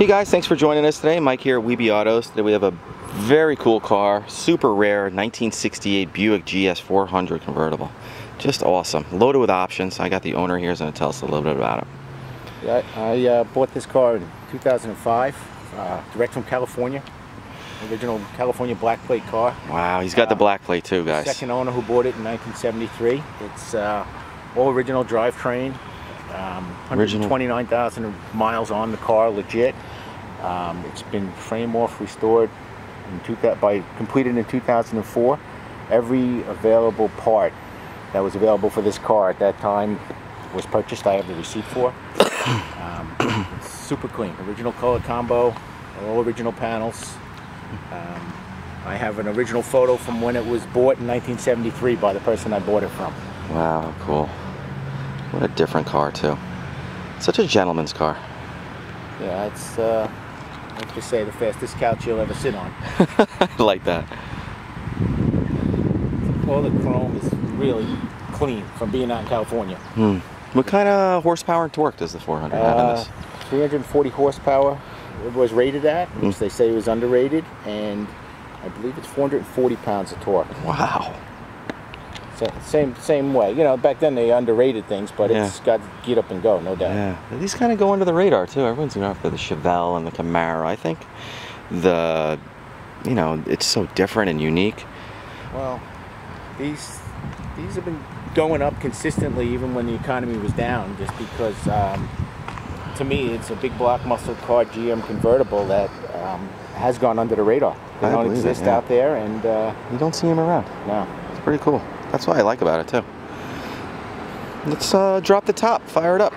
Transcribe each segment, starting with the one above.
Hey guys, thanks for joining us today. Mike here at WeBe Autos. Today we have a very cool car, super rare 1968 Buick GS 400 convertible. Just awesome, loaded with options. I got the owner here, who's going to tell us a little bit about it. Yeah, I uh, bought this car in 2005, uh, direct from California. Original California black plate car. Wow, he's got the Uh, black plate too, guys. Second owner who bought it in 1973. It's uh, all original drivetrain. Um, Original. 129,000 miles on the car, legit. Um, it's been frame off, restored in two, by completed in 2004. Every available part that was available for this car at that time was purchased. I have the receipt for. Um, super clean. Original color combo, all original panels. Um, I have an original photo from when it was bought in 1973 by the person I bought it from. Wow, cool. What a different car too. Such a gentleman's car. Yeah, it's uh, like they say, the fastest couch you'll ever sit on. I like that. All the chrome is really clean from being out in California. Hmm. What kind of horsepower and torque does the 400 have in Uh, this? 340 horsepower it was rated at, Hmm. which they say it was underrated, and I believe it's 440 pounds of torque. Wow. Sa- Same same way. You know, back then they underrated things, but Yeah. it's got to get up and go, no doubt. Yeah, these kind of go under the radar too. Everyone's going after the Chevelle and the Camaro. I think the, you know, it's so different and unique. Well, these these have been going up consistently even when the economy was down, just because um, to me it's a big block muscle car GM convertible that um, has gone under the radar. They I don't exist yeah. out there, and uh, You don't see them around. no. It's pretty cool. That's what I like about it too. Let's uh, drop the top, fire it up.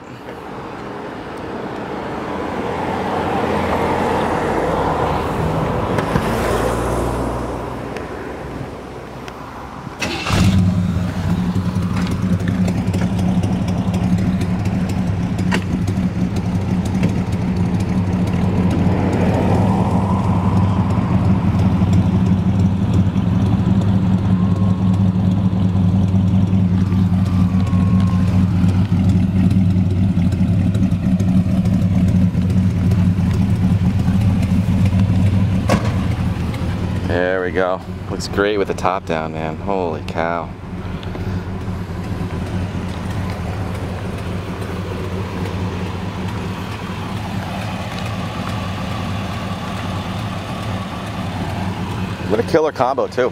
There we go. Looks great with the top down, man. Holy cow. What a killer combo too.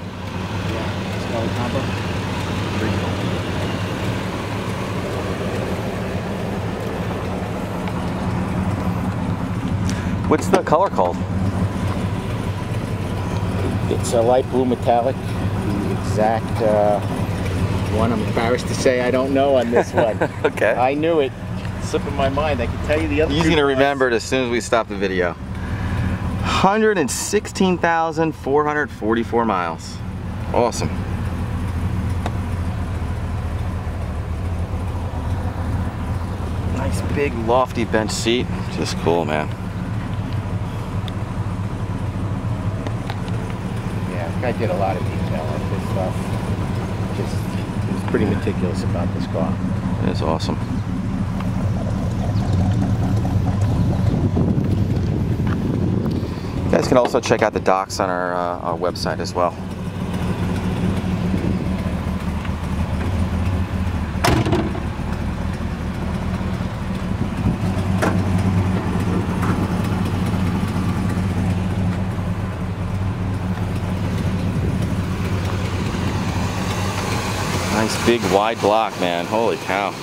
What's the color called? It's a light blue metallic. The exact uh, one I'm embarrassed to say I don't know on this one. Okay. I knew it. Slipping my mind. I can tell you the other. He's gonna remember it as soon as we stop the video. 116,444 miles. Awesome. Nice big lofty bench seat. Just cool, man. Yeah, I did a lot of detail on this stuff. Just, was pretty meticulous about this car. It's awesome. You guys can also check out the docs on our, uh, our website as well. Nice big wide block, man. Holy cow.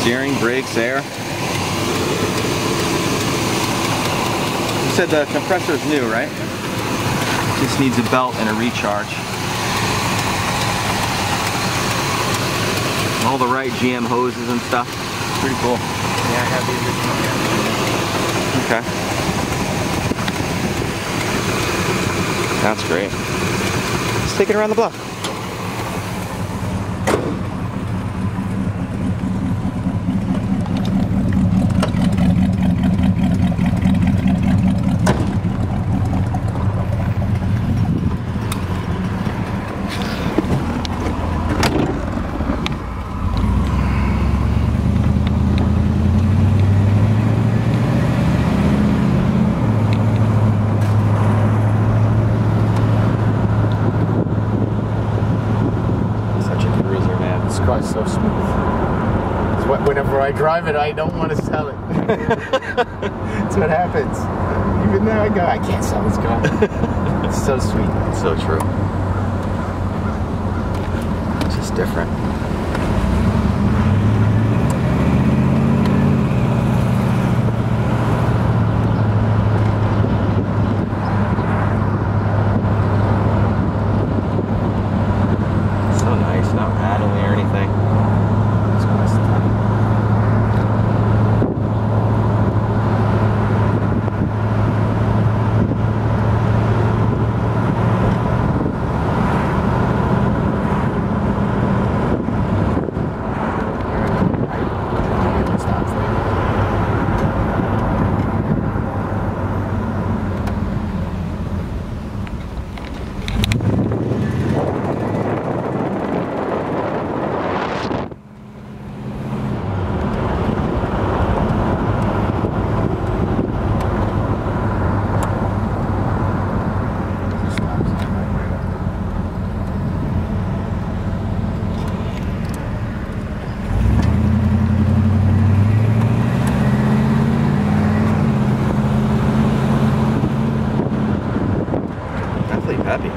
Steering, brakes, air. You said the compressor's new, right? Just needs a belt and a recharge. All the right GM hoses and stuff. Pretty cool. Yeah, I have the original. Okay. That's great. Let's take it around the block. Whenever I drive it, I don't want to sell it. That's what happens. Even now I go, I can't sell this car. it's so sweet. So true. It's just different. So nice, not rattling or anything. It's awesome. Stop for you. Stop sign right up. Definitely peppy.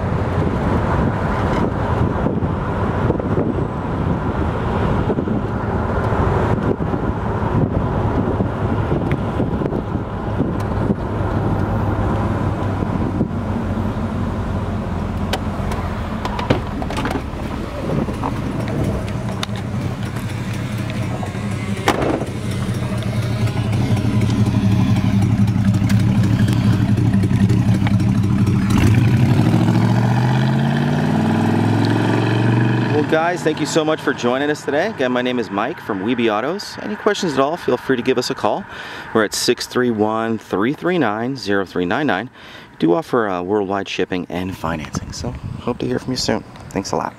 Well, guys, thank you so much for joining us today. Again, my name is Mike from WeBe Autos. Any questions at all, feel free to give us a call. We're at 631 339 0399. Do offer uh, worldwide shipping and financing, so hope to hear from you soon. Thanks a lot.